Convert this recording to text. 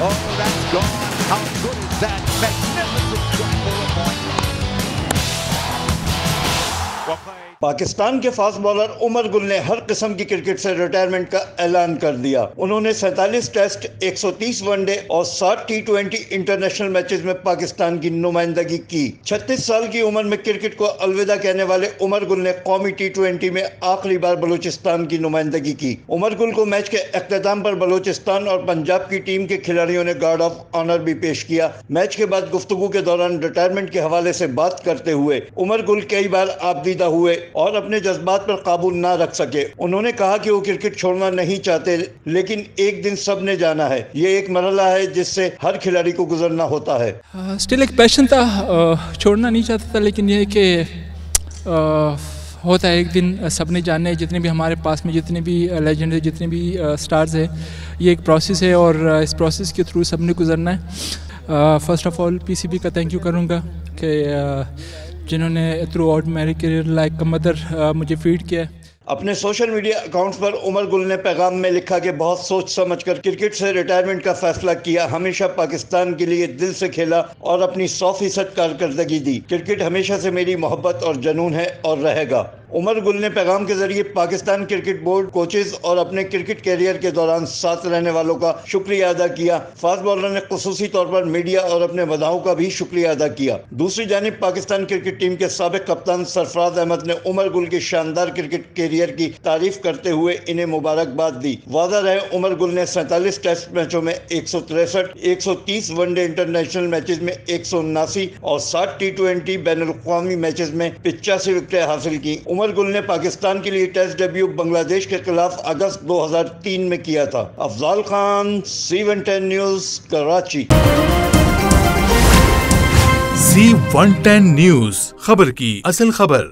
Oh, that's gone. How good is that? Magnificent shot for a point. Well played. Pakistan के fast bowler Umar Gul ने हर किस्म की cricket से retirement का ऐलान कर दिया। उन्होंने 47 टेस्ट 130 वनडे और 60 टी ट्वेंटी इंटरनेशनल मैचेस में पाकिस्तान की नुमाइंदगी की। 36 साल की उम्र में क्रिकेट को अलविदा कहने वाले उमर गुल ने कौमी टी ट्वेंटी में आखिरी बार बलूचिस्तान की नुमाइंदगी की। उमर गुल को मैच के अख्ताम पर बलूचिस्तान और पंजाब की टीम के खिलाड़ियों ने गार्ड ऑफ़ ऑनर भी पेश किया। मैच के बाद गुफ्तगु के दौरान रिटायरमेंट के हवाले से बात करते हुए उमर गुल कई बार आपदीदा हुए। और अपने जज्बात पर काबू ना रख सके। उन्होंने कहा कि वो क्रिकेट छोड़ना नहीं चाहते, लेकिन एक दिन सबने जाना है। ये एक मरला है जिससे हर खिलाड़ी को गुजरना होता है। स्टिल एक पैशन था छोड़ना नहीं चाहता था, लेकिन ये है कि होता है एक दिन सबने जाने जितने भी हमारे पास में जितने भी लेजेंड है, जितने भी स्टार्स है, ये एक प्रोसेस है और इस प्रोसेस के थ्रू सबने गुजरना है। फ़र्स्ट ऑफ़ ऑल पीसीबी का थैंक यू करूँगा कि जिन्होंने थ्रू आउट मेरी करियर लाइक का मदर मुझे फ़ीड किया अपने सोशल मीडिया अकाउंट्स पर उमर गुल ने पैगाम में लिखा कि बहुत सोच समझकर क्रिकेट से रिटायरमेंट का फैसला किया, हमेशा पाकिस्तान के लिए दिल से खेला और अपनी सौ फ़ीसद कारकर्दगी दी। क्रिकेट हमेशा से मेरी मोहब्बत और जनून है और रहेगा। उमर गुल ने पैगाम के ज़रिए पाकिस्तान क्रिकेट बोर्ड कोचेज और अपने क्रिकेट कैरियर के दौरान साथ रहने वालों का शुक्रिया अदा किया। फास्ट बॉलर ने खसूसी तौर पर मीडिया और अपने वदाओं का भी शुक्रिया अदा किया। दूसरी जानब पाकिस्तान क्रिकेट टीम के सबक कप्तान सरफराज अहमद ने उमर गुल की शानदार क्रिकेट कैरियर की तारीफ़ करते हुए इन्हें मुबारकबाद दी। वादा रहे, उमर गुल ने सैंतालीस टेस्ट मैचों में एक सौ तिरसठ, एक सौ तीस वनडे इंटरनेशनल मैचेस में एक सौ उन्नासी और साठ टी ट्वेंटी बैन अवी मैचेस में पिचासी विकेटें हासिल की। उमर गुल ने पाकिस्तान के लिए टेस्ट डेब्यू बांग्लादेश के खिलाफ अगस्त 2003 में किया था। Afzal Khan C one ten news Karachi. C one ten news खबर की असल खबर।